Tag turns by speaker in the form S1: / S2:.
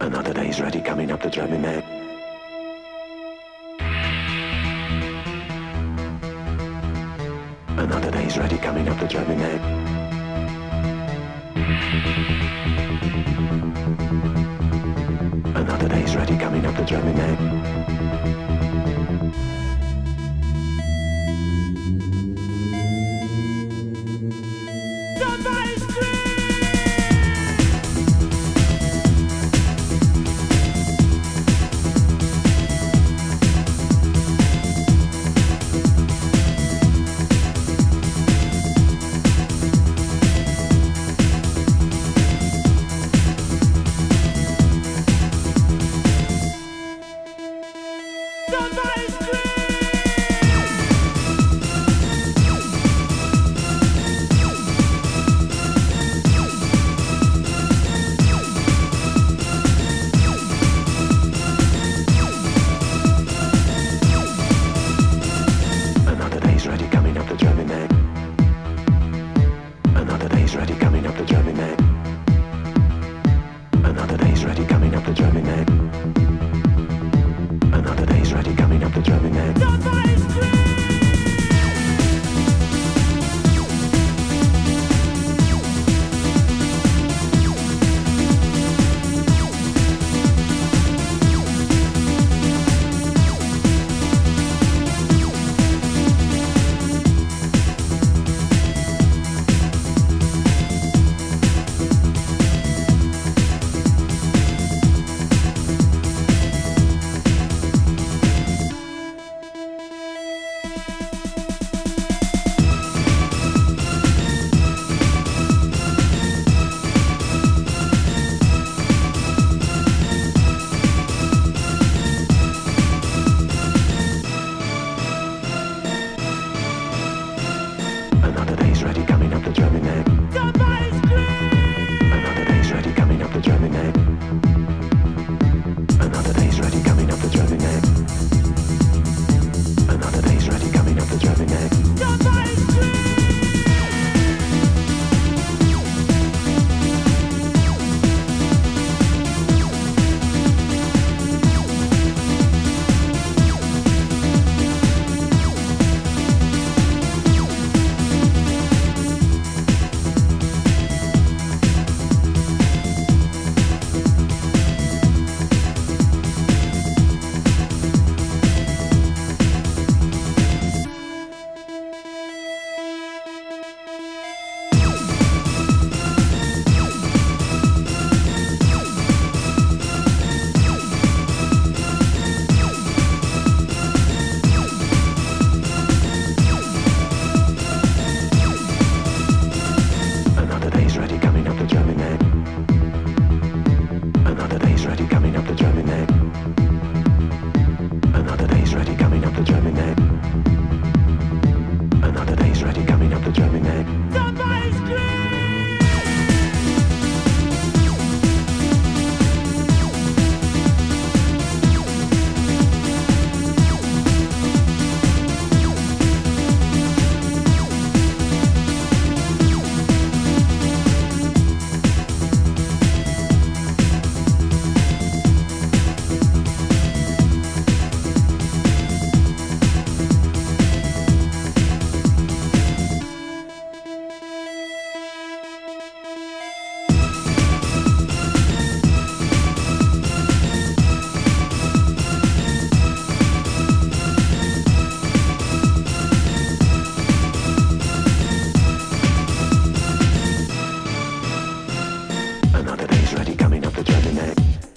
S1: Another day's ready coming up the drive me. Another day's ready coming up the drive me. Another day's ready coming up the drive me. The Driving man. Somebody coming up the chimney.